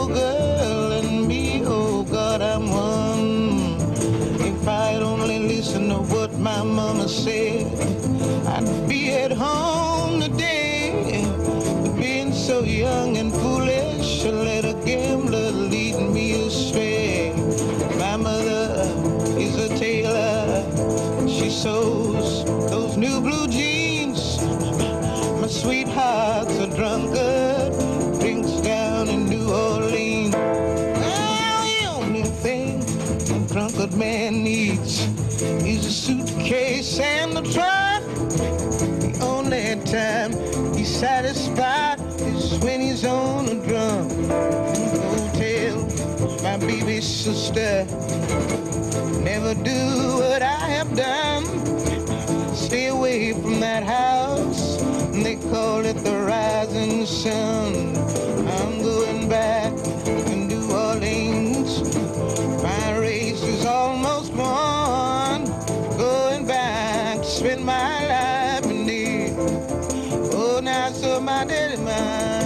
oh girl and me, oh God, I'm one. If I'd only listened to what my mama said, I'd be at home today. Being so young and foolish, I let a gambler lead me astray. My mother is a tailor, she sews those new blue jeans. My sweetheart's a drunkard. A man needs is a suitcase and a truck. The only time he's satisfied is when he's on a drum. Hotel, my baby sister. Never do what I have done. Stay away from that house. They call it the rising sun. my daily mind.